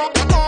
Bye.